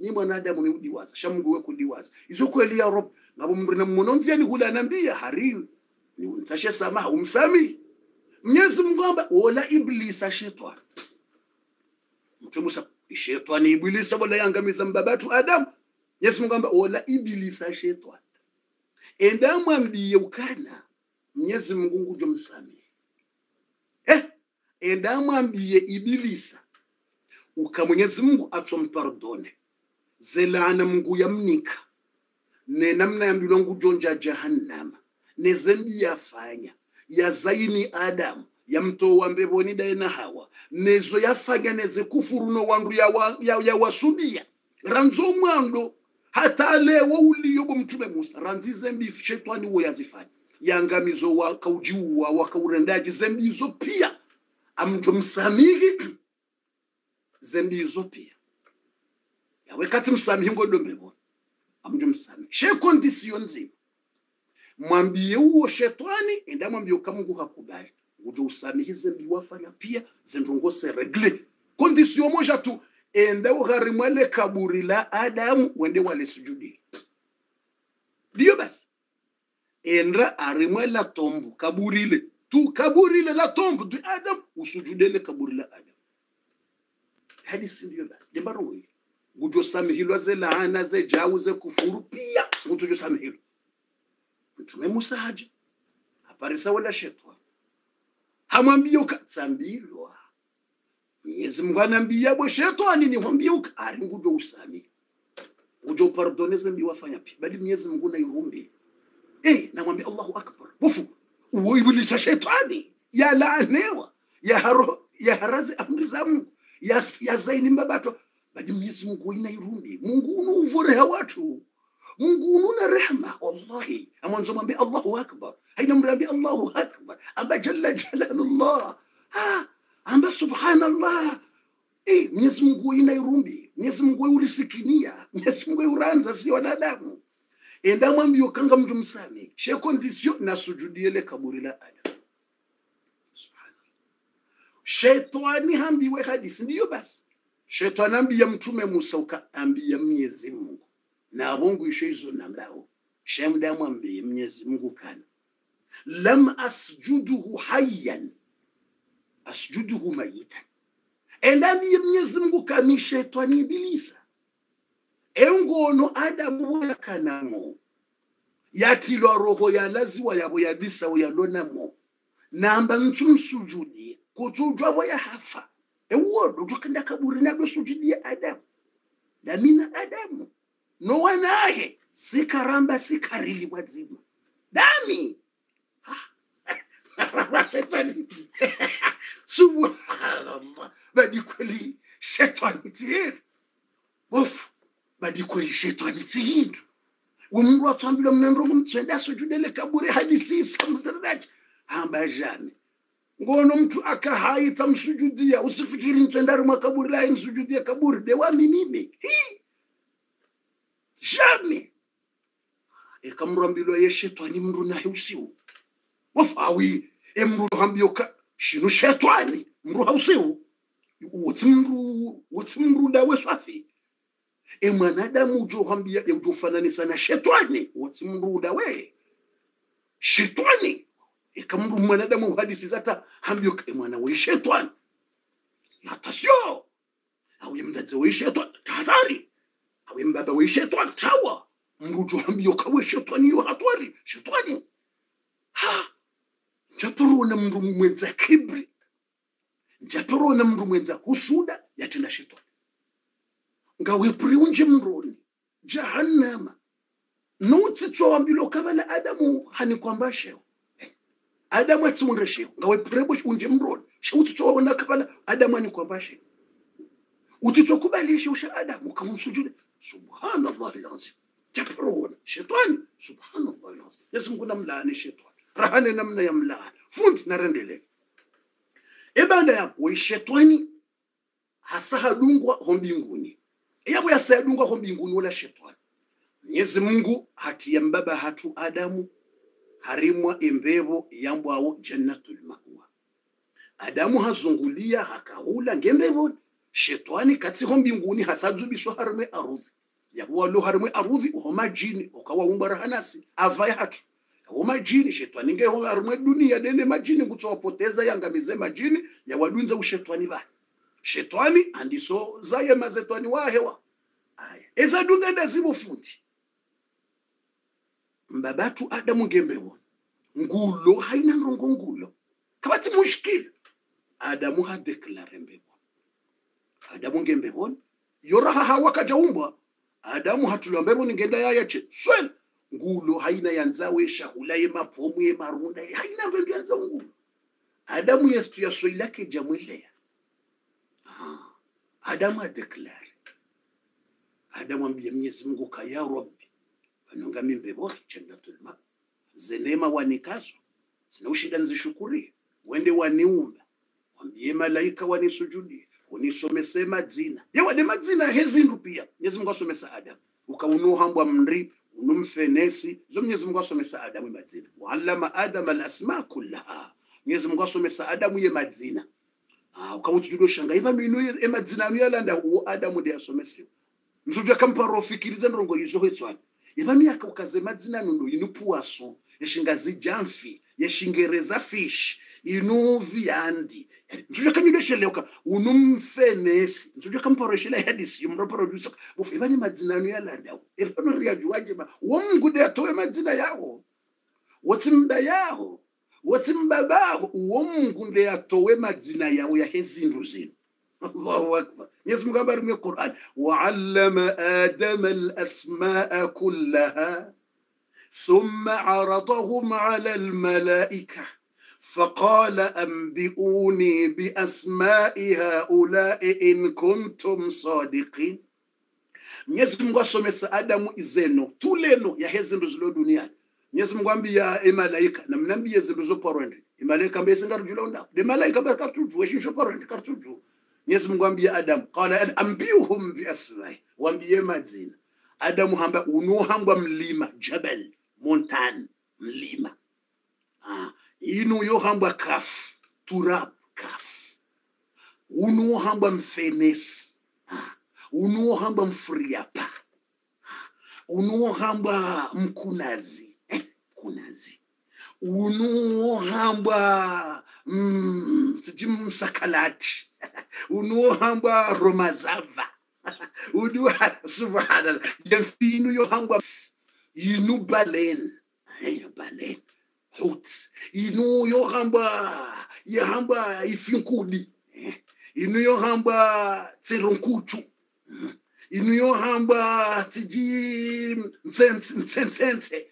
ni mwanadamu ni udiwaza. Shamungu we kudiwaza. Izo kweli ya rob. Ngabo mrina mnonzia ni hula anambia hari ni untashe samaha umsami? Mnyezi Mungu amba wala iblisa shetwa. Mtu musa shetani iblisa wala yangamiza mbabatu Adam. Yesu Mungu amba wala ibilisa shetani endamu mwambie ukana mnyezi Mungu ngujo msami. Eh endamu ambiye ibilisa uka Mwenyezi Mungu atompardone zelana Mungu yamnika ne namna yambilwa ngujonja jahannama ne zembi yafanya ya zaini Adamu yamtowa mbevoni daye na Hawa nezo yafanya neze kufuruno wandu ya, wa, ya, ya ranzo mwando. Hata lewo uliyobo mtume Musa. Ranzi zembi shetani wo yazifanya yangamizo wakaujiua wakaurendaji zembi pia. Amjo msamihi zembi hizo pia yawe kati msamihi ngodombevoni amjo she shekondisiyo nzima mwambie uwo shetani enda mwambie ukamungu hakubali ujo usamihe zembi wafanya pia zendongose regle. Kondisiyo moja tu enda uharimwale kaburi la adamu wende wale sujudi. Ndiyo basi. Enda arimwala tombu kaburi ile tu kaburi ile la tombu du adam usujudele kaburi la adam hadisi ndiyo basi. Jembaro wewe ngujo samihilwa ze laana ze jau ze kufuru pia kutojosamihilwa samihilwa mtume Musa haja aparisa wala shetwa. Hamwambie ukatsambilwa Mwenyezi Mungu anambia bwe shetani ni mwambie ukari ngujo usami. Ujo pardone zambi wafanya pia bali Mwenyezi Mungu na irumbi. Eh namwambia Allahu akbar. Bufu. Uwo ibilisa shetani ya laanewa. Ya haro ya harazi amri za Mungu. Ya, ya bali Mwenyezi Mungu ina irumbi Mungu unuvureha watu. Mungu ununa rehma wallahi. Amwanzo mwambia Allahu akbar. Haina mrambie Allahu akbar. Amba jalla jalalullah. Amba subhanallah. Eh Mwenyezi Mungu ina irumbi Mwenyezi Mungu ulisikinia Mwenyezi Mungu uranza si wanadamu. Enda mwambio kanga mtu msami she condition na sujudiele kaburi la Adam. Subhanallah. Shetani hambiwe hadisi. Ndio basi shetani ambia mtume Musa ukaambia Mwenyezi Mungu. Na abongo hizo izo namlawo shemda mwambie Mwenyezi Mungu kana. Lam asjuduhu hayyan. Asjuduhu mayitan endambiye Mwenyezi Mungu kami shetani ibilisa. Engono adamu yakanamo yatilwa roho yalaziwa yabo yabisa uyalonamo namba ntsumsujudi kutujwa bo yahafa ewodo tukenda kaburi nabo sujudi ya adamu. Damina adamu. No wanaye sikaramba sikarili mwadzimu dami subhanallah. Badi kweli shetani tiyeru bofu. Badikweli shetani tiyindu umuntu watsambile mnendo mumtswende asujudele kaburi hadisi samzirdaji hamba jane ngono mtu akahaita msujudia usifikiri mtswendari mwa kaburi laye msujudia kaburi. Dewa mimi hii jamais ekamurambilo ye shetani mndu naye usiu wafawi emndu hambioka shinu shetani mndu hausiu. Wotsi mndu ndawe swafi. E mwanadamu ujohambia e ujofananisa na shetani wotsi mndu ndawe. Shetani ekamndu mwanadamu uhadisi zata hambioka e mwana wa shetani atasio au yemdadze wa shetani tahadhari. Awe mbaba wa shetani tawa mrujo hambio kawe shetani yo hatwari. Shetani ha. Njatorona mndu mwenza kibri. Njatorona mndu mwenza husuda yatenda shetani ngawe priunje mroni jahannama. Nutsitswa wambilo kavala adamu hani kwamba sheo adamu atsiunde sheo ngawe prebo unje mroni sheutsitswa wona kavala adamu hani kwamba sheo kubali shi usha adamu kamsujude subhanallah lazim japarona shetani subhanallah lazim yesu mungu namlaani shetani rahane namna ya mlaani fundi narendele. Ebanda kwe shetani hasa hadungwa ho mbinguni. Yabo yasayadungwa ho mbinguni wala shetani. Mwenyezi mungu hatiya mbaba hatu adamu harimwa imbevo yambwawo jannatul mawa. Adamu hazungulia hakahula ngembevoni shetani katsiho mbinguni hasadzubiswa harimwe arudhi. Yakuwalo harimwe arudhi uho majini ukawaumba rahanasi avaye hatu yawo majini shetani ngeho harimwe dunia dene majini kutsowapoteza yangamize majini yawadunze ushetwani vahe. Shetani andiso zaye mazetwani wahewa. Aya ezadunga mbabatu adamu ngembewo ngulo haina nrongo ngulo. Kabati mushkil adamu hadeklare mbewo adamu ngembewoni yoraha hawa kajaumbwa adamu hatulwa mbewoni ngenda yayache swel! Ngulo haina yanzawe shahula ye marunda haina mbendu yanza ngulo. Adamu yestu yasoilake jamweleya Ah, adamu adeklare adamu ambia mwenyezi mungu ka ya rabbi vanonga mimbevori jannatul ma zenema wanikazo sina ushida nzishukurie wende waniumba. Wambie malaika wanisujudie. Unisomese madzina. Yewade madzina hezindu pia mwenyezi mungu asomesa adamu. Ukaunohambwa mri unumfenesi zo mnyezi mungu asomesa adamu madzina. Waalama adama alasma kullaha. Mwenyezi mungu asomesa adamu ye madzina. Ah, ukauti shanga iba minu ye- emadzina anu yalanda uwo adamu ndi asomesiwa. Msuju kampa rofikiriza ndrongo izo hetswana ivanu yaka ukaze madzina anu ndo inupuwaso yeshingazi jamfi yeshingereza fish inu viyandi msuju akanyudesheleuka unumfenesi msuju akamparoshela yadisi yumroprodusa bofu ivani madzina anu yalanda ivanu riyajuwajeba uwo mungu de atowe madzina yawo wotsimba yawo wotsimba baho uwo mungu atowe madzina yawo yahe zindu zino الله أكبر يسمع بار من القرآن وعلم آدم الأسماء كلها ثم عرضهم على الملائكة فقال أنبئوني بأسماء هؤلاء إن كنتم صادقين Mwenyezi Mungu asomesa Adamu izeno tuleno yahe zindu zilo duniani Mwenyezi Mungu ambiya emalaika namnambiye zindu zoparwende imalaika mbese ngarujula undako de malaika bakatujua shinshoparo ndikatujua mwenyezi mungu ambiya adamu qala an ambihum biasmai wambiye madzina adamu hamba unohambwa mlima jabal montan mlima. Ah, inu yohambwa kaf turab kafu unohambwa mfenes ah, unohambwa mfuriapa unohambwa mkunazi eh, kunazi unohambwa mm, siji msakalati unohambwa romazava unoha subhanallah. Yohambwa inu balen ayo balen hut inu yohambwa yahambwa ifinkudi. Eh, inu yohambwa tseronkuchu. Mm inu yohamba tiji mtsentsense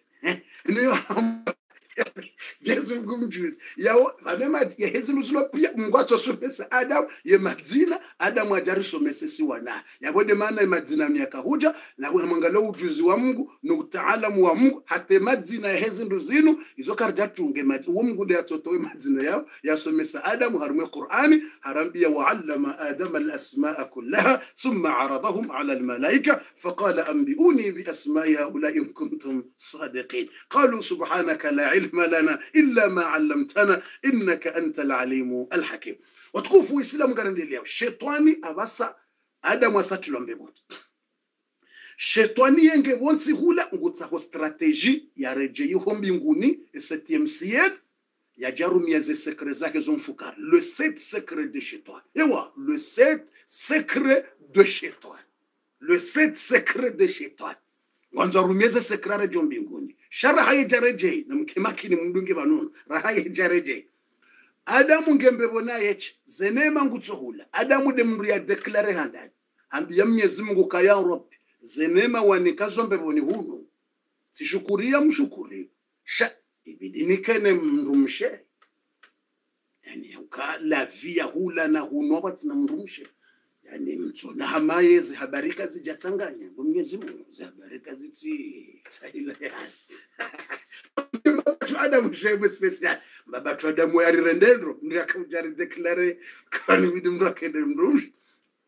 inu yohamba yesu kumjuzi yawo vanemati yehezilusilo pia mungu atsosomesa adamu. Ye madzina adamu ajarisomesesiwa na yavode maana ye yakahuja namwangalo ujuzi wa mungu noutaalamu wa mungu hate madzina yehezindu zinu izokarjatunge madzi uwo mungu de madzina yawo yasomesa adamu harumwe qur'ani harambia waallama adama alasmaa kullaha thumma aradahum ala almalaika faqala anbiuni biasmai haulai in sadiqin. Qalu subhanaka la ilma علم لنا إلا ما علمتنا إنك أنت العليم الحكيم. وتقوفوا إسلام قرن لليا الشيطاني أبسا أدم وساتلون بموت. الشيطاني ينجي وانسي هولا نقول ساكو استراتيجي يا رجي يهم بينغوني الستيم سيد يا جارو ميازي سكر زاكي زون فوكار. لو إيوه، سيت سكر دي شيطان ايوا لو سيت سكر دي شيطان لو سيت سكر دي شيطان وانزا رو ميازي سكر رجون بينغوني shara hayejarejei namkemakini mndungi raha yejareje adamu ngembebona yeche. Zenema ngutsohula adamu de mndu ya deklare handani ambiya mnyezi mungu kaya robi zenema wanikazombe hunu. Sishukuria mshukuri. Sha ibidi nikene mndu mshe yani uka la via hula na hunwa watsina mndu mshe yani mtsona hamaye zihabarika zijatsanganya ngomnyezi mungu zihabarika ziti. Yani babatu adamu shemu special. Babatu adamu yarirendendro mndu akaujari deklare kani vidi mndu akende mndu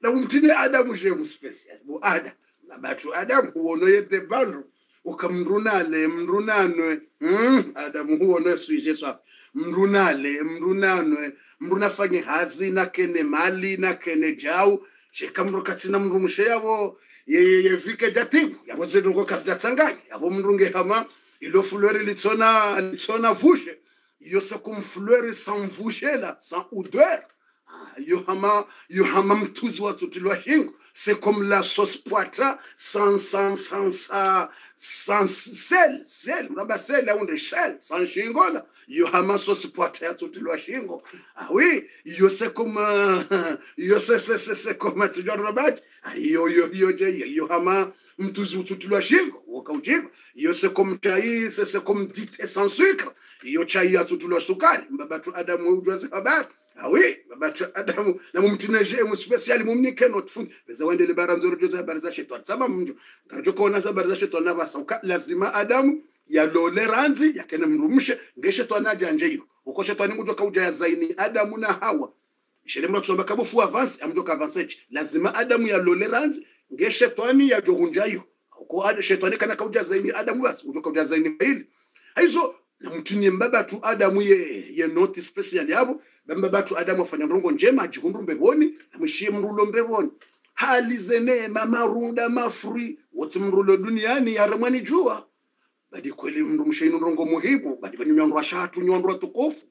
na umtine adamu shemu special. Bo ada babatu adamu huono yete bandu ukamrunale mrunanwe. Mm, adamu huono suije swafi mrunale mrunanwe. Mrunafanye hazi na kene mali na kene jau. Sheka mndu katsina mndu mushe yavo. Yevike jatibu yavo zedoko kapjatsanganya yavo mndu ngehama ilo fleur litsona litsona vushe se comme fleur sans vushe la sans odeur. Ah, yo hama yo hama mtuzi wa tutilwa shingo c'est comme la sauce poitra sans sans sans sans sans sel sel. Mraba sel aunde sel sans shingo la yo hama sauce poitra ya tutilwa shingo ah oui yo c'est comme yo c'est c'est c'est comme tu vois rabat yo yo yo je yo hama mtuzi zututulwa shingo wakaujiba iyo c'est sesekomdite sans sucre. Iyo chai ya tutulwa sukari. Mbabatu adamu ujwaze habari. Awi babatu adamu na mumtineje mu special mumnike not fun beza wendele baranzoro joza habari za shetani saba mnjo karjo kona za habari za shetani basauka lazima adamu ya lole ranzi yakene mrumshe. Ngeshe twana janje hiyo uko shetani kauja ya zaini adamu na hawa. Ishele mra kusomba kabufu avance amjo ka avance lazima adamu ya lole ranzi ngeshe shetani ya uko ada shetani kana kauja zaini adamu basi ujo uja zaini na mtunye mbaba tu adamu ye ye noti special yabo. Mbaba tu adamu afanya mrongo njema ajikundu mbevoni amwishie mrulo mbevoni hali zenema marunda mafuri wote mrulo duniani yaramwani jua. Badi kweli mndu mshaini ndongo muhimu badi bani nyandwa shatu nyandwa tukufu.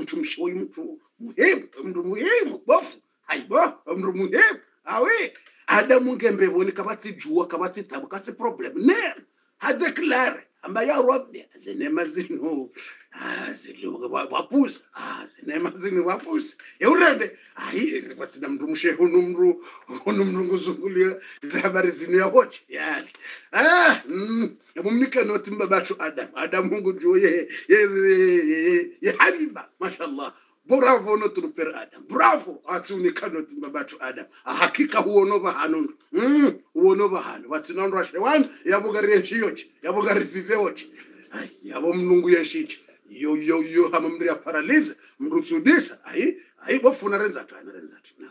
Mtu mshoyi mtu muhimu mndu muhimu bofu. Haibo mndu muhimu. Awe adamu ngembevoni kabati jua kabati tabu kabati problem ne hadeklare amba ya robbe zinema zino ah zilo wapusa ah zinema zino wapusa eurende ayi batina mndu mushehu numru numru nguzungulia habari zino ya wote yani ah mm yamumnika noti mbabatu adam adam mungu juu ye ye ye- ye habiba mashallah bravo notre père adam. Bravo atunika noti babatu adam. Hakika huono bahanu mm huono bahanu batsinondwa shewan yabugarie nchiyoche yabugari viveoche ai yabo mnungu yeshiche yo yo yo hama ya paralize mrutsudisa ai ai bofuna renzatu anarenza tu na.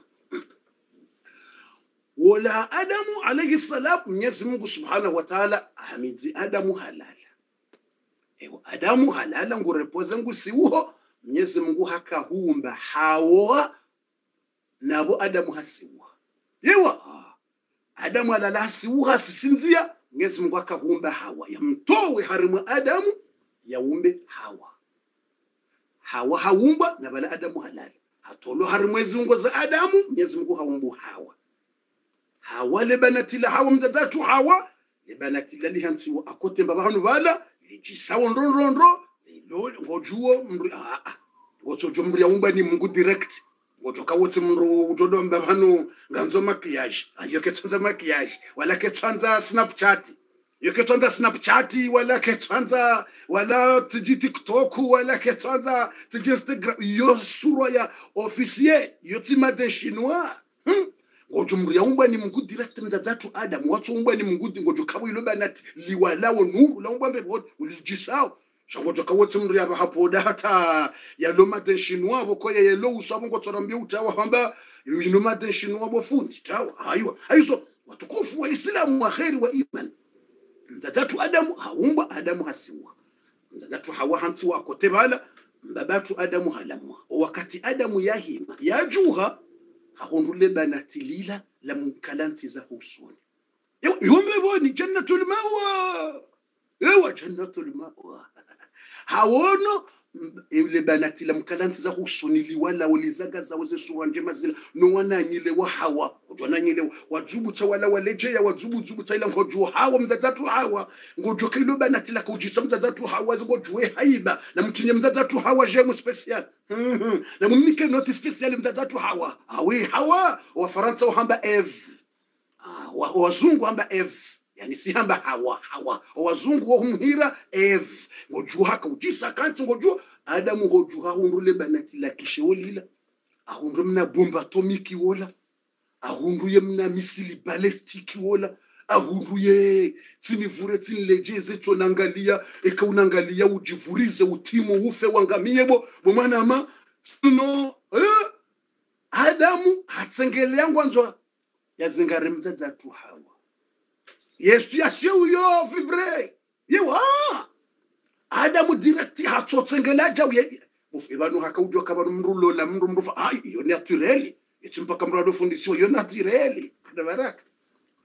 Wala adamu alayhi salam mwenyezi mungu subhanahu wa ta'ala hamidzi adamu halala. Ewa adamu halala ngurepoze ngusiuho mwenyezi mungu hakahumba hawa nabo adamu hasiwa yewa! Adamu alala hasiuha sisinzia. Mwenyezi mungu akahumba hawa yamtowe harimu adamu yaumbe hawa. Hawa haumbwa na bala adamu halali. Hatolo harimu ezungo za adamu mwenyezi mungu haumbu hawa. Hawa lebanatila hawa mzazatu hawa lebanatila lihansiwa akotemba bahanu bala lijisawo ndondrondo ngojuwo mndu ah, ah. ngotsojo mndu yaumba ni mungu direct. Ngotoka wotsi mndu utodomba banu nganzo makiyaji. Ayoketsonza makiyaji wala ketswanza snapchat. Yoketswanza snapchat wala ketswanza wala tiji tiktok wala ketswanza tiji instagram. Yo sura ya officiel yo tsima de chinois. Hmm? ngojo mndu yaumbwa ni mungu direct mzazatu adamu watsoumbwa ni mungu ngojo kabo iloba nati liwalawo nuru laumbwa mbebo shangojo kawotsi mndu yaba hapoda hata yalo matenshinu wabo koya yelo usabo ngotsarambia utawa hamba ino matenshinu wabo fundi tawa aiwa aiso watukufu wa islamu wa khairi wa iman. Mzazatu adamu haumbwa adamu hasiwa. Mzazatu hawa hansiwa akote bala mbabatu adamu halamwa. Wakati adamu yahima yajuha hahundule banatilila la munkalanti za husuni. Yombe boni jannatul mawa ewa jannatul mawa hawono ile banati la mkalanti za husuni wala za zawo suwa njema zila no wananyile wa hawa wananyile wajubu ta wala walejeya wajubu jubu ta ila ngoju hawa mzazatu hawa. Ngoju kilo banati la kujisa mzazatu hawa zingojue haiba. Na mtunye mzazatu hawa jemu special. Mhm. na mumike noti special mzazatu hawa. Awe hawa wa faransa wahamba hamba ev wa- wazungu hamba eve yani si hamba hawa hawa. Wazungu wohumhira eve. Ngojua haka ujisa kanti ngojua adamu banati la kisheolila ahundu mna bomba atomiki wola. Ahunduye mna misili balestiki wola. Ahunduye tsinivure tsinilejeze nangalia. Eka unangalia ujivurize utimo ufe wangamiyebo bomanama sino eh? adamu hatsengeleangwanzwa yazingari mdzadzatu hawa yesu yo fibre. Yewa! Adamu direct hatsotsengelaja uye vanhu hakaujoka vanhu mrulola mru mrufa. Ai iyo natureli yetsimpaka mru adofundisiwa yo natureli kadavaraka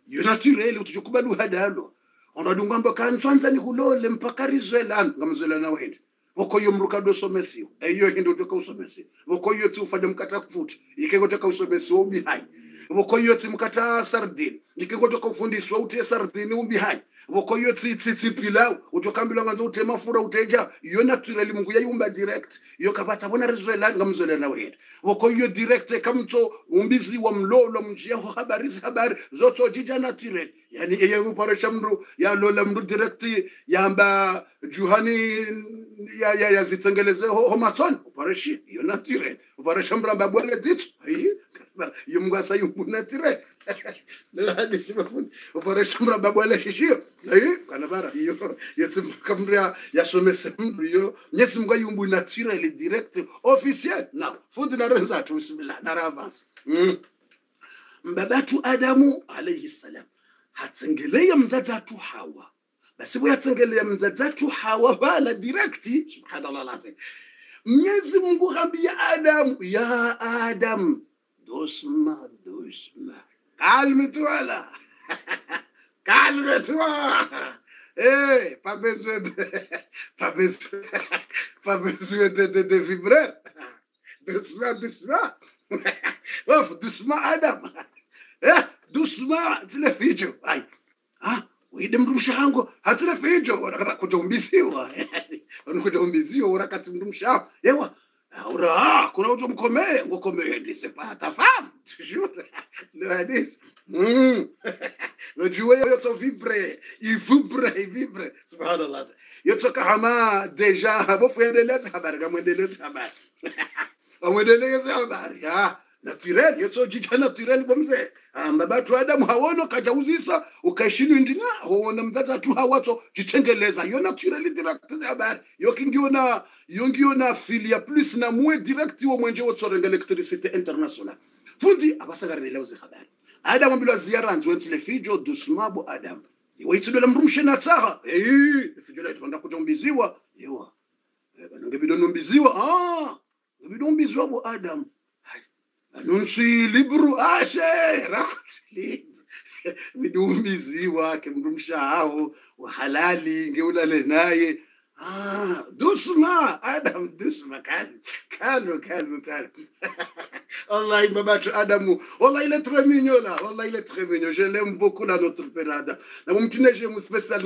yo natureli kuti jokubalu hadalo. Onradungamba kantswanzani hulole mpaka rizwelano. Ngamzwelana wende vokoyo mru kadosomesiwa eyo hindi utokausomesiwa vokoyo tsiufanya mukata futi ikeko tokausomesiwa ubihayi ubihai voko sardini tsi mkata sardine. Ikeko toka ufundiswa utie sardine ubihai voko yo tsi tsi tsi pilau utokambilwa nganzo ute mafura uteja yo naturally mungu yayumba direct. Yo kapatsa vona rizwelana ngamzwelana wende voko yo direct kamtso umbizi wa mlolo mjia habari zoto jija naturel yani eye uparesha mndu yalola mndu direct yamba juhani ya ya ya zitsengeleze ho, ho matson upareshi yo naturel uparesha mramba bwale ditu ayi yo mngasa yumbu naturel Ndio hadisi mafundi. Uparesha mramba bwale shishio. Ayi kana bara. Yo yetsimka mria yasomese mndu iyo nyesi mga yumbu naturel direct officiel. Na fundi na renza tu bismillah na avance. Mm. mbabatu adamu alayhi salam. Hatsengelea mzadzatu hawa. Basi buyatsengelea mzadzatu hawa vala direct subhanallah lazim. Mnyezi mungu hambia adamu ya adam Doucement, doucement. Calme-toi là. Calme-toi. Hey, pas besoin de, pas besoin, pas besoin de, de, de vibrer. Doucement, doucement. Ouf, doucement, Adam. Eh, doucement, tunaficho hicho. Ai. Ah, uende mrumsha wangu, hatunafi ah, hicho. Unataka kuja umbiziwa. Unakuja umbiziwa, unakati mrumsha. Yewa, Ura, kuna mtu mkomee, ngokomee ndisepata fahamu, jure ndio hadisi mm. Najua eu to vibre ivibre vibre, subhanallah, yotoka hama deja hapo, fuendeleze habari kama endeleze um wamwendeleze habari ah naturel, yoto jija naturel bomze. amba bathu Adamu hawono kajauzisa ukaishini ndina hoona mzata tu hawato jitengeleza yo naturel direct habari. Yo kingiona yo ngiona filia plus na mwe direct wo mwenje wotsorenga electricité international. Fundi abasagarele uze habari. Adamu ambilwa ziara nzwentile fijo dusmabo Adamu. Waitsudola mrumshe na tsaha eh fijo la tupanda kutombiziwa yewa ngebidwa nombiziwa ah ngebidwa nombiziwa bo Adamu Não أعشى. راكوت بدون بيزي واكم رمشعه وحلالي قولة لهناي naye ah dusma adam dusma kalma kalma kalma kalma wallahi babatu adamu wallahi il est très mignon là. Wallahi il est très mignon. Je l'aime beaucoup notre père adam. Na mumtine je mu spécial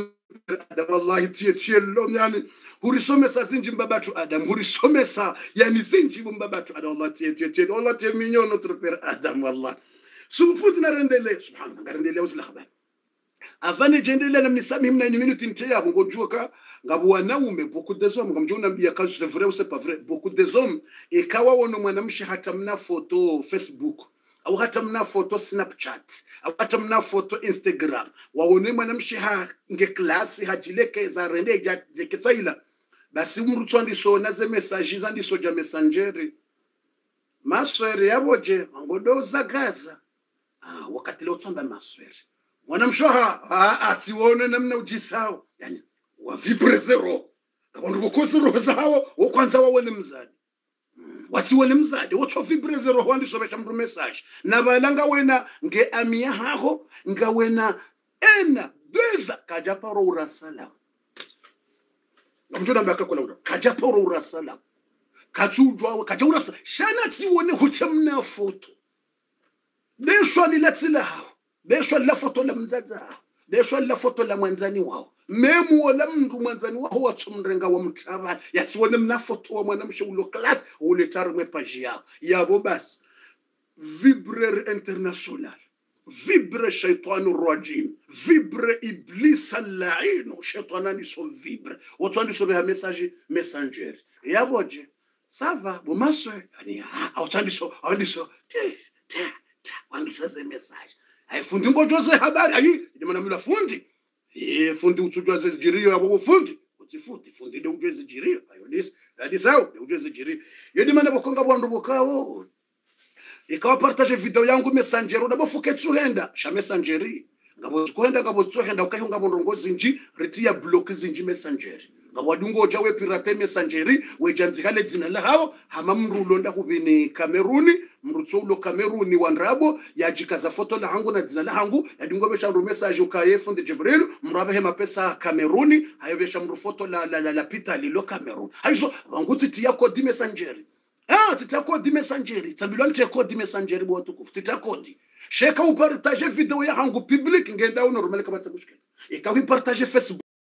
adam. Wallahi tu es tu es l'homme yani. Hurisomesa zinji adam. Hurisomesa yani zinji mbabatu adam. Wallahi tu es tu es tu es wallahi tu es mignon notre père adam wallahi. Sumfuti narendele subhanallah narendele usla khabari avane jendele na misami mna ni minute nte yabo ngabo wanaume beaucoup des hommes comme jona mbia ka c'est vrai ou c'est pas vrai beaucoup des hommes ikawa wono mwanamshi hata mna foto facebook au hata mna foto snapchat au hata mna foto instagram waone mwanamshi ha nge klasi hajileke za rende ja leketsaila basi umrutswa ndiso na ze message za ndiso ja messengeri maswere yaboje ngodoza gaza. Ah, wakati leo tsamba maswere mwanamshoha ah, atiwone namna ujisao. Yani wavibrezero abantu bokose roho zawo wokwanza wawone mzadi. Watiwone mzadi wotsho vibreze roho wandisobesha mndu message. Nabalanga wena nge amia haho nga wena ena beza kaja paro urasalam ngamjona mbaka kola ura kaja paro urasalam katsujwa kaja urasa shana tsiwone hutemna foto. Besho lilatsila hao beswa la foto besho la foto la mwanzani wao. Memu la mndu mwanzani wao watsomrenga wa mtaba yatsiwone mna foto wa mwanamshe ulo class ule tarumwe page yao. Yabo basi vibre international vibre shaitanu rajim vibre iblis allainu. Shaitanani so vibre. Watwandi so beha message messenger. Yaboje sava bomaso yani awatandi so awandi so te te te wandi so ze message ay fundi ngojo ze habari ayi ndimana mila fundi. Eh fundi utujwa ze jirio yabo fundi. Utifundi fundi de ujwe ze jirio ayo dis adisao de ujwe ze jirio yedimana bokonga bwandu bokawo ikawa partage video yangu messenger udabofuke tsuhenda. Sha messengeri ngabo tsuhenda ngabo tsuhenda ukahunga bondo zinji ritia block zinji messenger nga wadungo ja we pirate messengeri we janzikale dzina lahawo hama mru londa huvini kameruni mru tsoulo kameruni wandrabo yajikaza foto la hangu na dzina lahangu yadungo besha mru message ukaye fundi jibrilu mru abe hema pesa kameruni hayo besha mru foto la la, la, la pita lilo kameruni. Haizo wangu titia kodi messengeri ah titia kodi messengeri tsambilwa ntie kodi messengeri bo tukufu. Titia kodi sheka upartage video ya hangu public ngenda unorumeleka kama tsakushike ikawi partaje facebook